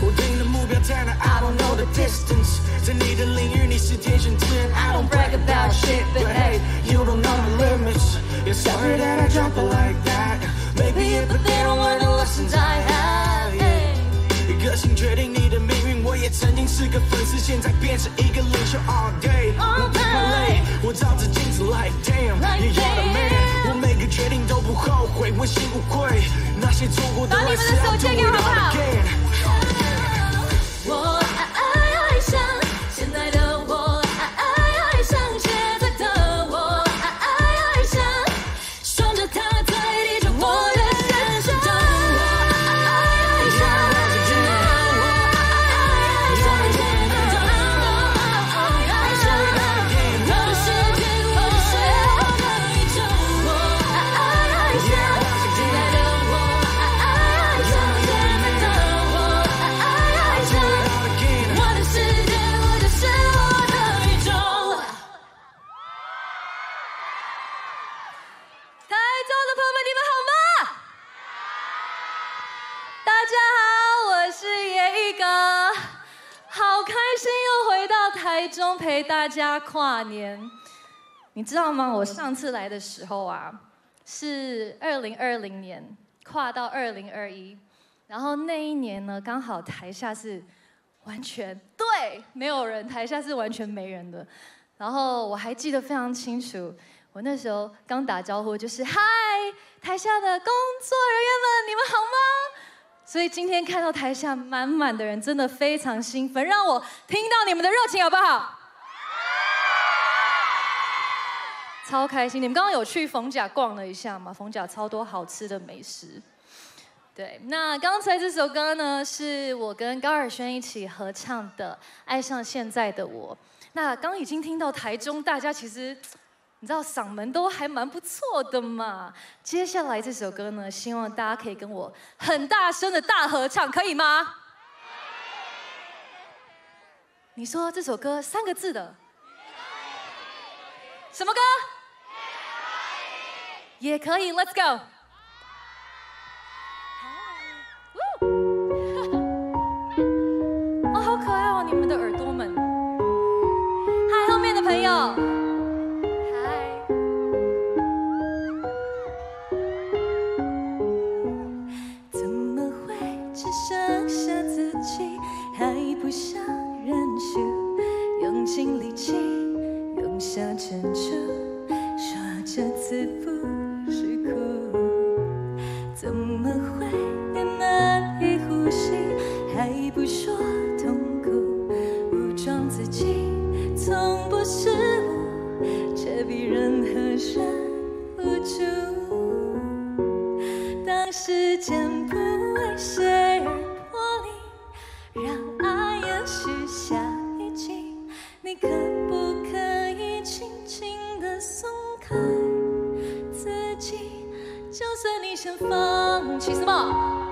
我定的目标在哪？I don't know the distance。在你的领域，你是天选之人。I don't brag about shit, but hey, you don't know the limits. Yeah, sorry that I jump like that. Maybe if they don't learn the lessons I have. 个性决定你的命运，我也曾经是个粉丝，现在变成一个领袖。All day, all day，，我照着镜子 like damn，you are the man。我每个决定都不后悔，问心无愧。那些错过的还是要 do it all again。我台中陪大家跨年。你知道吗？我上次来的时候啊，是二零二零年跨到二零二一，然后那一年呢，刚好台下是完全对，没有人，台下是完全没人的。然后我还记得非常清楚，我那时候刚打招呼就是嗨，台下的工作人员们，你们好吗？所以今天看到台下满满的人，真的非常兴奋，让我听到你们的热情，好不好？超开心！你们刚刚有去逢甲逛了一下吗？逢甲超多好吃的美食。对，那刚才这首歌呢，是我跟高尔宣一起合唱的《爱上现在的我》。那刚已经听到台中大家其实，你知道嗓门都还蛮不错的嘛。接下来这首歌呢，希望大家可以跟我很大声的大合唱，可以吗？你说这首歌三个字的，什么歌？也可以，Let's go。哦，好可爱哦，你们的耳放弃什么，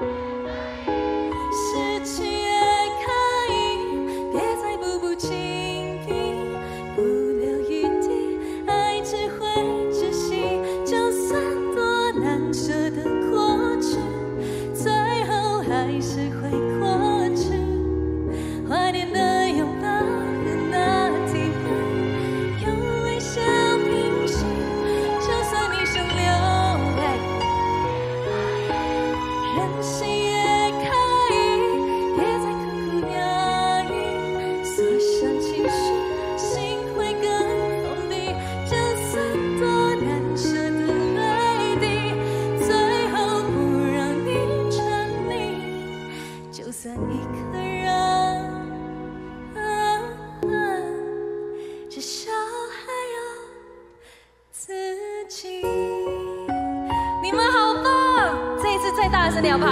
你好不好？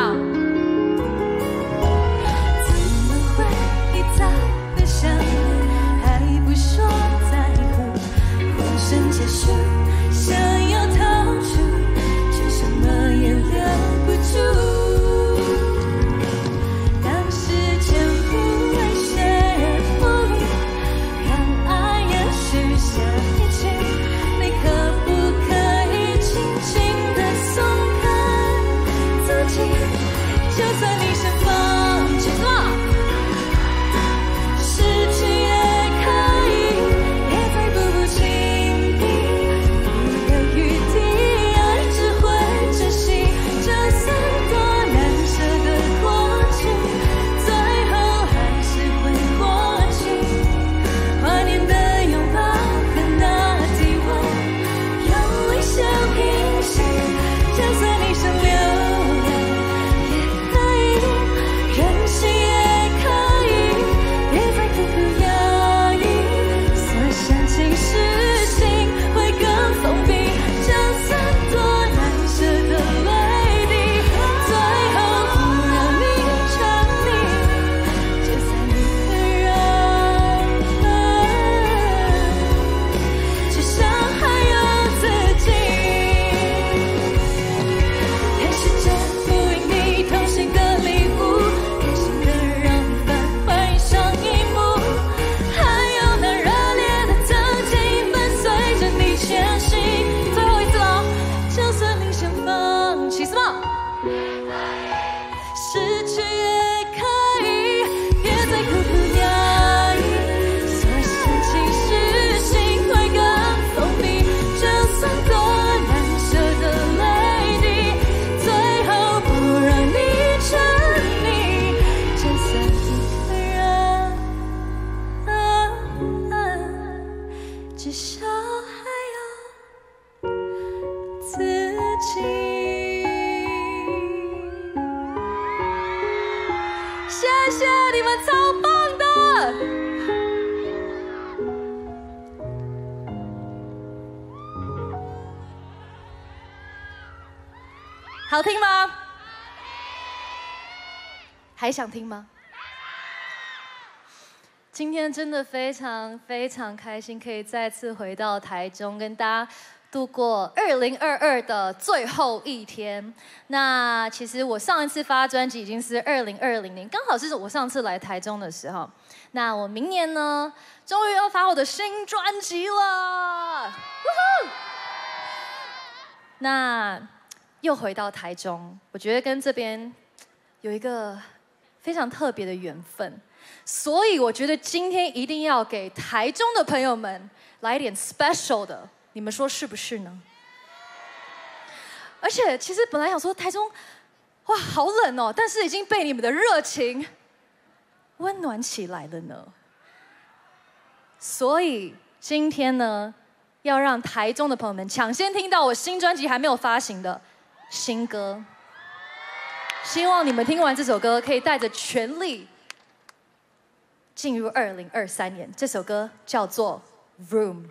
怎么会一再的想，还不说在乎？谢谢你们，超棒的！好听吗？还想听吗？今天真的非常非常开心，可以再次回到台中，跟大家度过二零二二的最后一天。那其实我上一次发专辑已经是二零二零年，刚好是我上次来台中的时候。那我明年呢，终于要发我的新专辑了。那又回到台中，我觉得跟这边有一个非常特别的缘分，所以我觉得今天一定要给台中的朋友们来一点 special 的，你们说是不是呢？而且其实本来想说台中，哇，好冷哦，但是已经被你们的热情温暖起来了呢。所以今天呢，要让台中的朋友们抢先听到我新专辑还没有发行的新歌。希望你们听完这首歌，可以带着全力进入二零二三年。这首歌叫做《Room》。